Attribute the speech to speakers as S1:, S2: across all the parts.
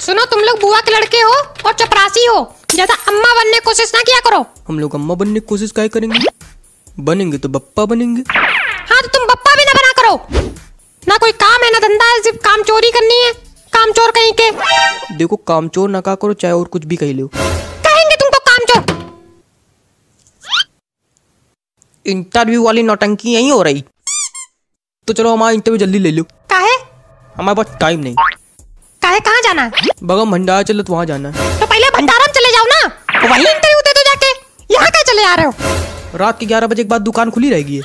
S1: सुनो तुम लोग बुआ के लड़के हो और चपरासी हो। ज़्यादा अम्मा बनने की कोशिश ना किया करो।
S2: हम लोग अम्मा बनने की कोशिश क्या करेंगे? बनेंगे तो बप्पा बनेंगे।
S1: हाँ तो तुम बप्पा भी ना बना करो। ना कोई काम है ना धंधा है सिर्फ़ काम चोरी करनी है काम चोर कहीं के।
S2: देखो काम चोर ना का करो चाहे और कुछ भी कह लो।
S1: कहेंगे तुमको काम चोर।
S2: इंटरव्यू वाली नौटंकी यही हो रही। तो चलो हमारा इंटरव्यू जल्दी ले लो।
S1: काहे?
S2: हमारे पास टाइम नहीं।
S1: काहे कहाँ जाना है?
S2: बगम भंडारा चलो तो वहाँ जाना है।
S1: तो पहले भंडारा में चले जाओ ना। वहीं इंटरव्यू दे दो जाके। यहाँ क्या चले आ रहे हो?
S2: रात के ग्यारह बजे के बाद दुकान खुली रहेगी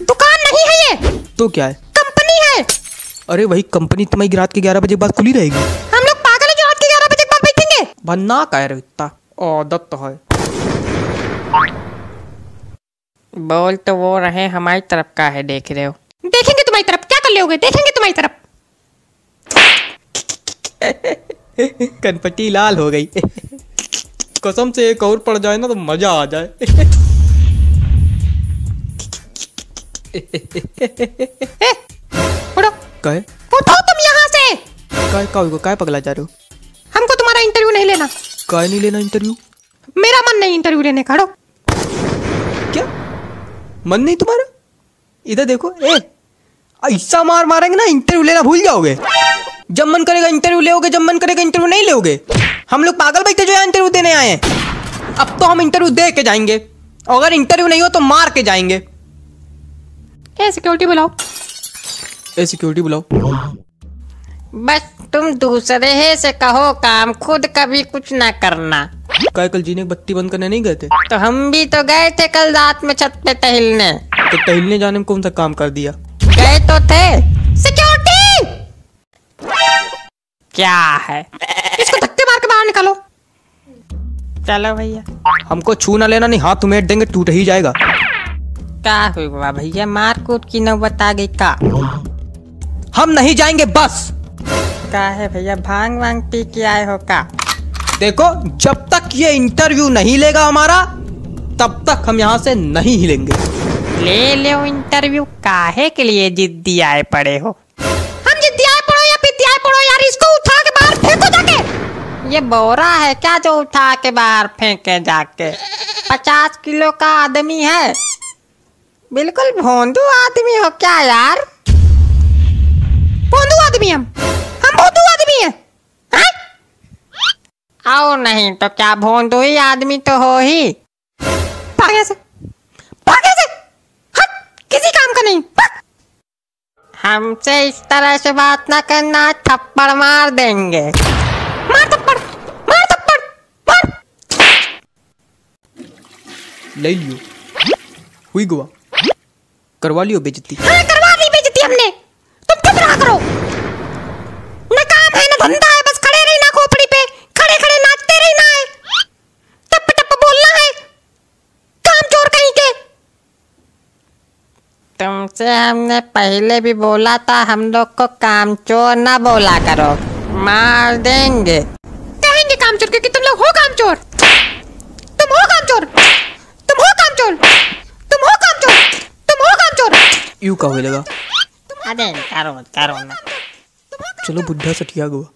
S1: दुकान नहीं है ये।
S2: तो क्या है?
S1: कंपनी है।
S2: अरे वही कंपनी तुम्हारी रात के ग्यारह बजे के बाद खुली रहेगी।
S1: हम लोग पागल है जो रात के ग्यारह बजे के बाद बैठेंगे
S2: भन्ना कह रहे हो इतना। आदत तो है।
S3: बोल तो वो रहे हमारी तरफ़ का है देख रहे हो।
S1: देखेंगे तुम्हारी तरफ़। क्या कर लोगे? देखेंगे तुम्हारी तरफ़।
S2: कनपट्टी लाल हो गई। कसम से एक और पड़ जाए ना तो मज़ा आ जाए। कहे?
S1: उठो तुम यहाँ से।
S2: काय का होगा काय पगला जा रहे हो
S1: हमको तुम्हारा इंटरव्यू नहीं लेना।
S2: काय नहीं लेना इंटरव्यू
S1: मेरा मन नहीं इंटरव्यू लेने का
S2: क्या? मन नहीं तुम्हारा? इधर देखो ए ऐसा मार मारेंगे ना इंटरव्यू लेना भूल जाओगे। जब मन करेगा इंटरव्यू लोगे जब मन करेगा इंटरव्यू नहीं लोगे हम लोग पागल बैठे जो यहाँ इंटरव्यू देने आए हैं। अब तो हम इंटरव्यू दे के जाएँगे। अगर इंटरव्यू नहीं हो तो मार के जाएँगे।
S1: ए सिक्योरिटी बुलाओ।
S2: ए सिक्योरिटी बुलाओ।
S3: बस तुम दूसरे ही से कहो काम खुद कभी कुछ ना करना।
S2: काय कल जीने बत्ती बंद करने नहीं गए थे?
S3: तो हम भी तो गए थे कल रात में छत पे टहलने।
S2: तो टहलने जाने में कौन सा काम कर दिया?
S3: गए तो थे। क्या है?
S1: इसको धक्के मार के बाहर निकालो।
S3: चलो भैया।
S2: हमको छू ना लेना नहीं हाथ उमेट देंगे टूट ही जाएगा।
S3: क्या हुआ भैया? मार कूट की नौबत आ गई का?
S2: हम नहीं जाएँगे बस।
S3: का है भैया? भाँग वांग पी के आए हो का?
S2: देखो जब तक ये इंटरव्यू नहीं लेगा हमारा तब तक हम यहाँ से नहीं हिलेंगे।
S3: ले लो इंटरव्यू काहे के लिए जिद्दी आए पड़े हो?
S1: ये
S3: बोरा है क्या जो उठा के बाहर फेंके जाके? पचास किलो का आदमी है। बिल्कुल भोंदू आदमी हो क्या यार?
S1: बोंदू आदमी हम। हम बोंदू आदमी हैं?
S3: आओ नहीं तो क्या भोंदू ही आदमी तो हो ही।
S1: भागे से। भागे से। हट, किसी काम का नहीं।
S3: हमसे इस तरह से बात ना करना, थप्पड़ मार देंगे।
S1: मार थप्पड़ मार थप्पड़ मार
S2: ले लियो हुई गुआ करवा लियो बेजती
S1: हाँ करवा दी बेइज्जती हमने तुम चुप रहा करो न काम है न धंधा है बस खड़े रहना खोपड़ी पे खड़े खड़े नाचते रहना है टप टप बोलना है काम चोर कहीं के
S3: तुमसे हमने पहले भी बोला था हम लोग को काम चोर ना बोला करो। मार देंगे।
S1: कहेंगे काम चोर क्योंकि तुम लोग हो काम चोर। तुम हो काम चोर तुम हो काम चोर तुम हो काम चोर तुम हो काम चोर
S2: यू का होए लगा
S3: अरे करो करो ना
S2: चलो बुढ़ा सटिया गुआ